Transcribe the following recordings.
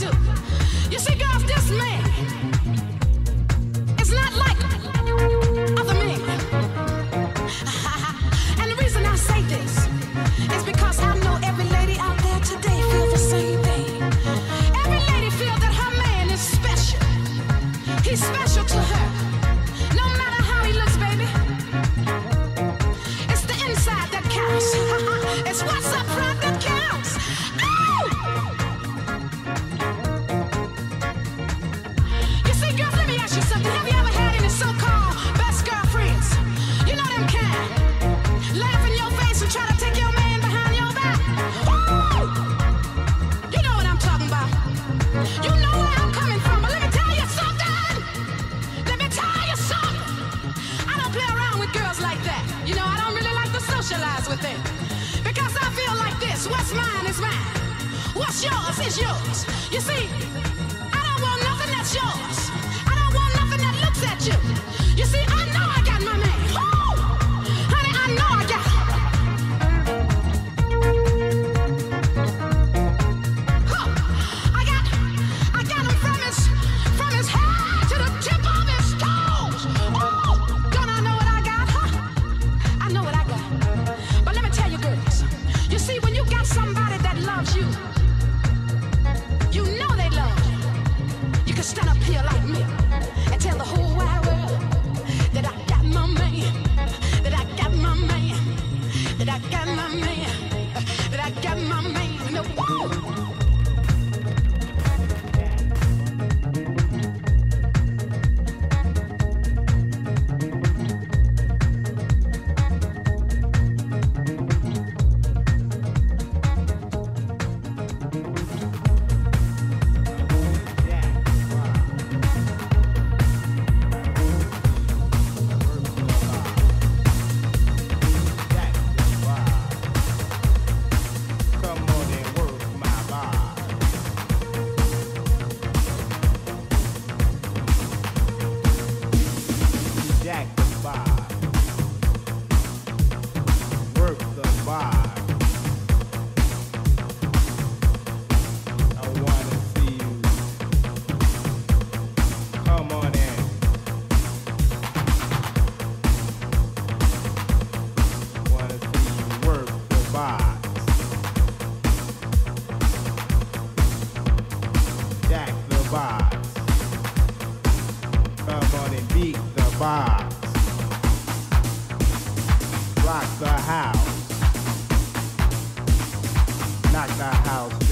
do. You box. Rock the house. Knock the house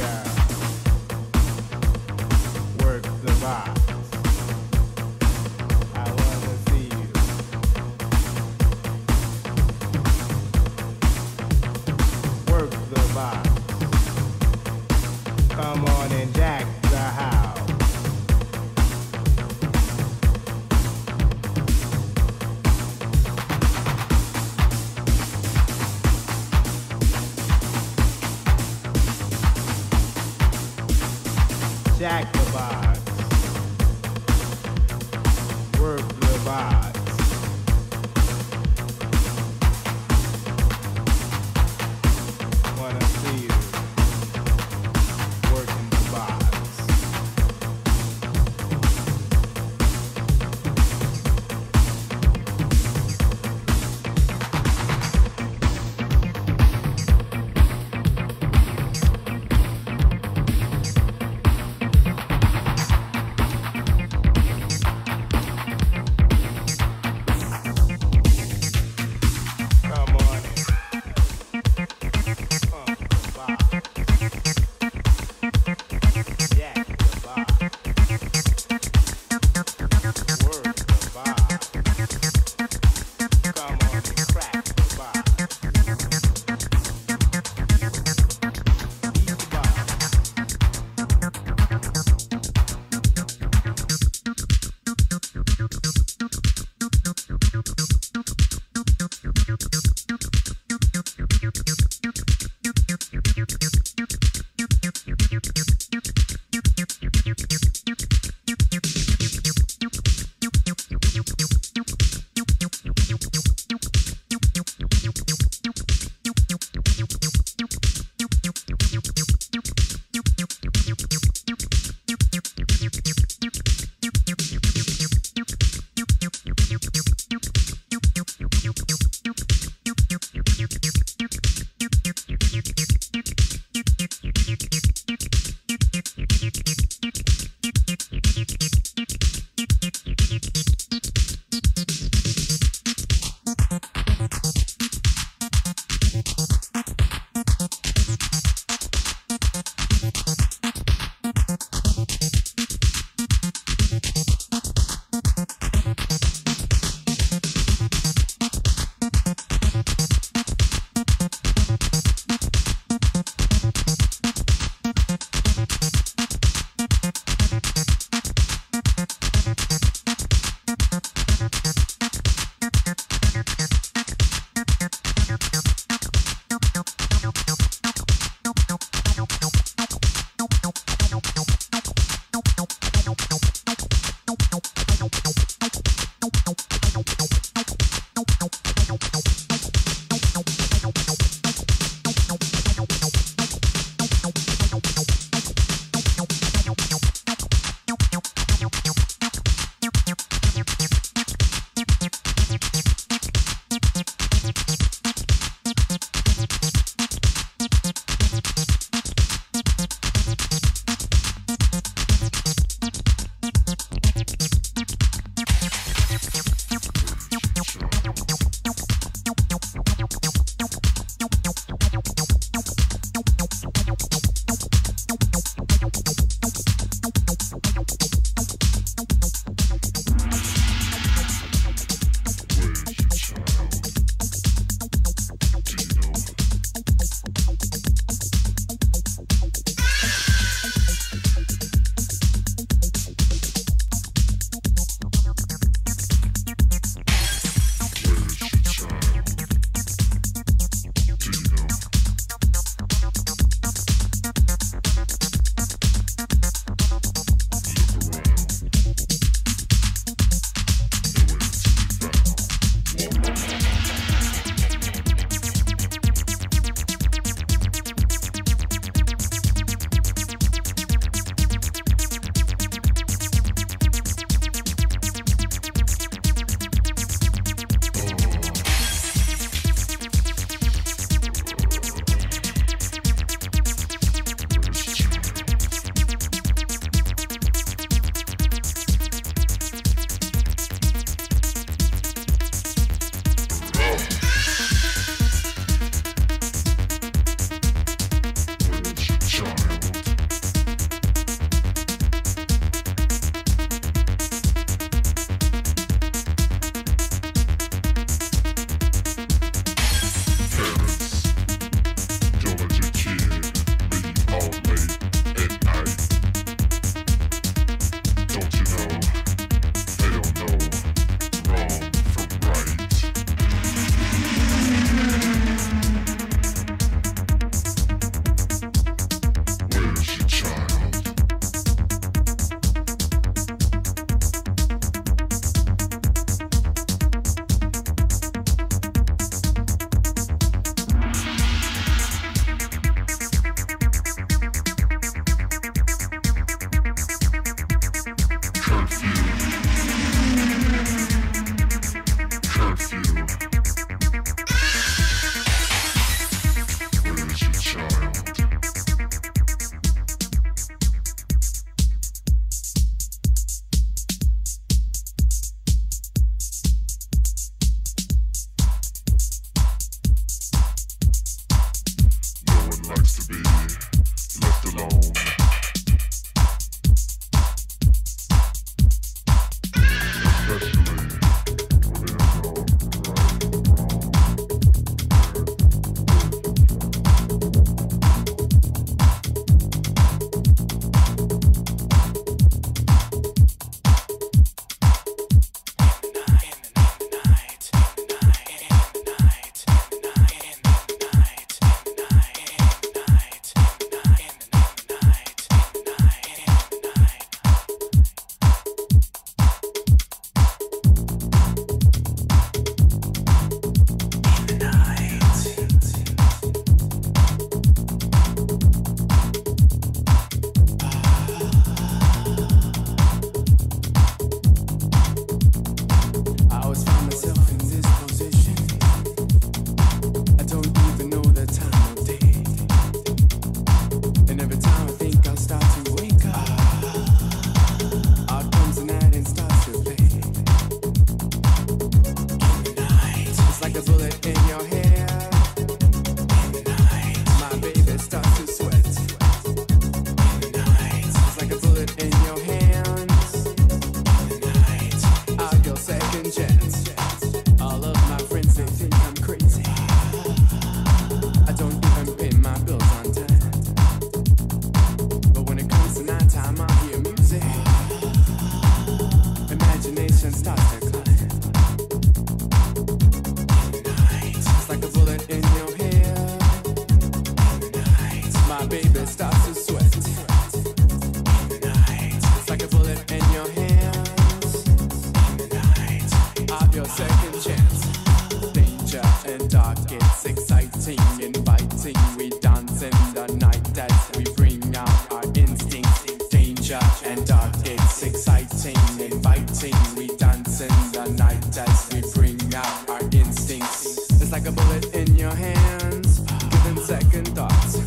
night as we bring out our instincts. It's like a bullet in your hands, given second thoughts.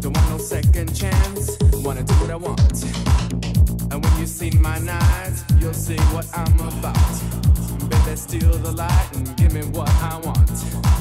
Don't want no second chance, wanna do what I want. And when you see my night, you'll see what I'm about. Better steal the light and give me what I want.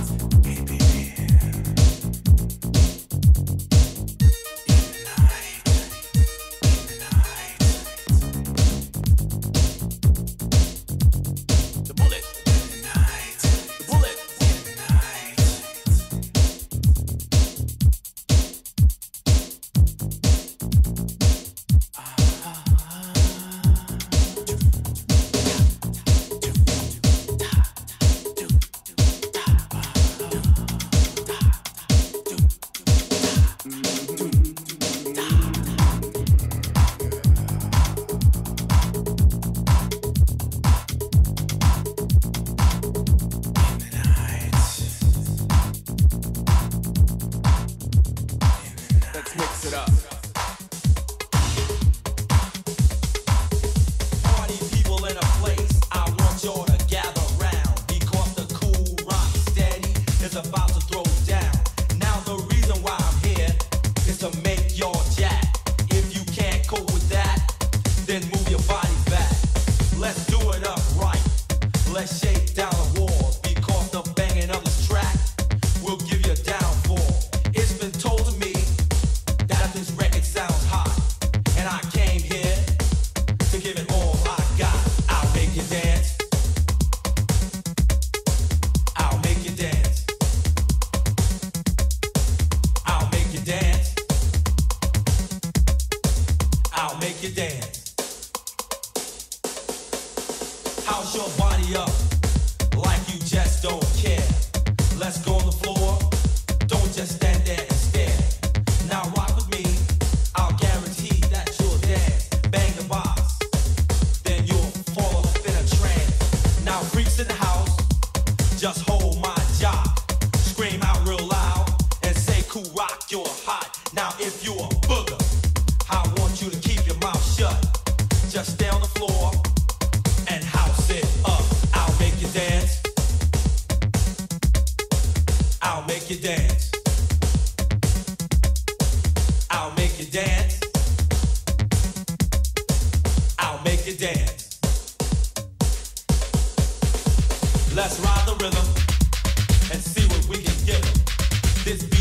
this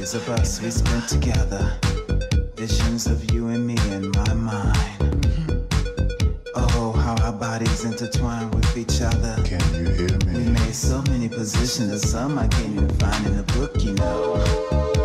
memories of us we spent together. Visions of you and me in my mind. Mm-hmm. Oh, how our bodies intertwine with each other. Can you hear me? We made so many positions, some I can't even find in the book, you know.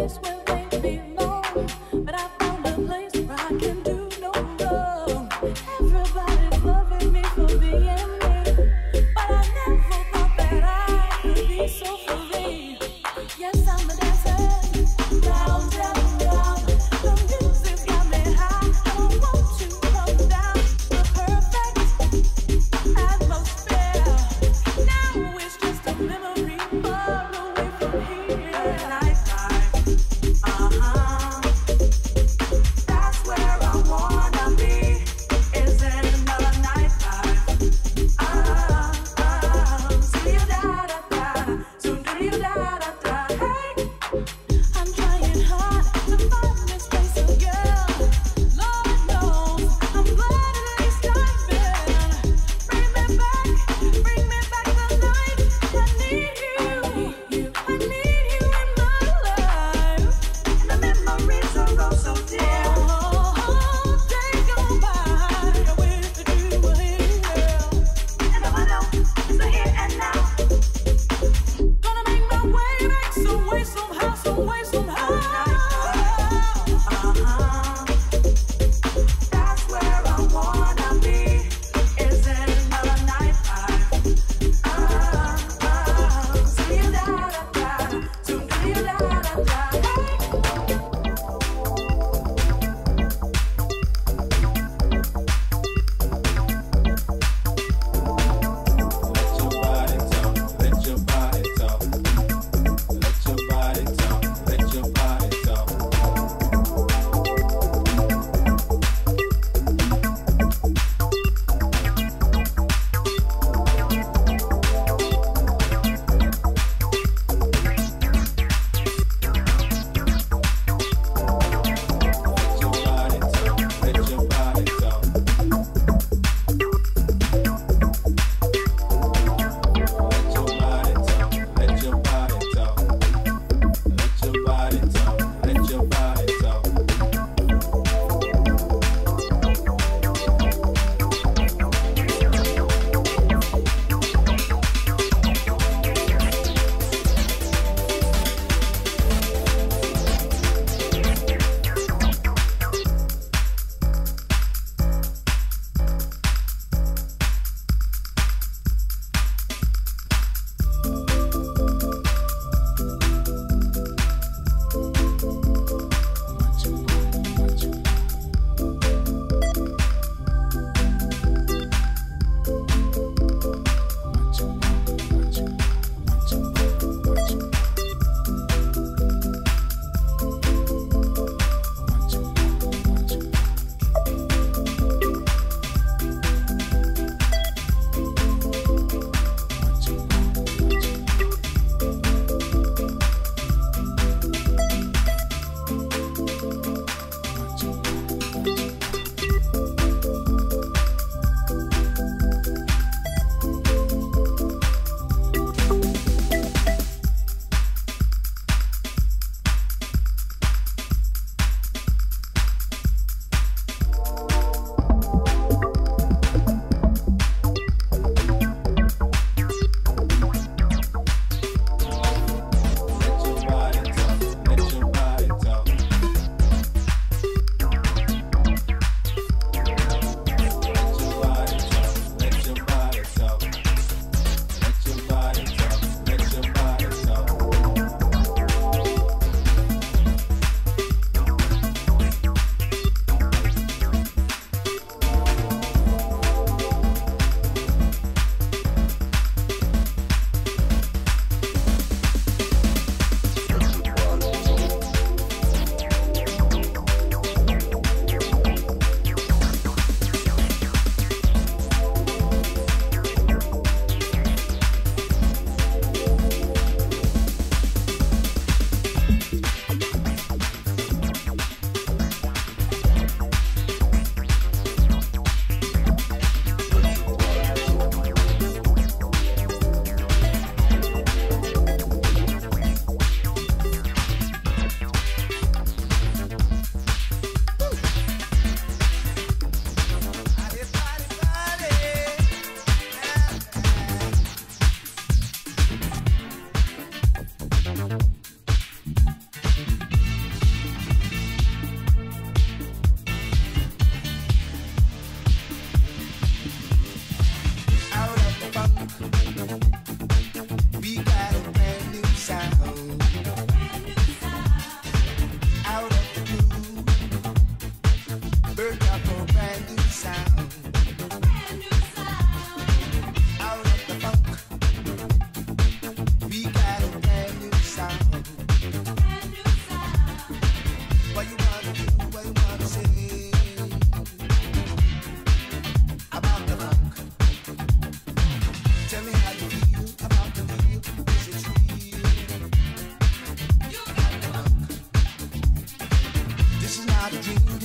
Life, life.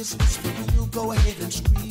You, go ahead and scream.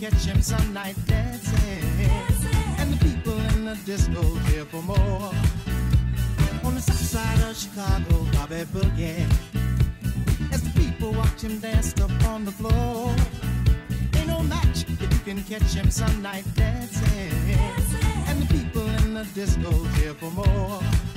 catch him some night dancing. dancing. And the people in the disco care for more. On the south side of Chicago, Bobby Boogie. As the people watch him dance up on the floor. Ain't no match if you can catch him some night dancing. dancing. And the people in the disco care for more.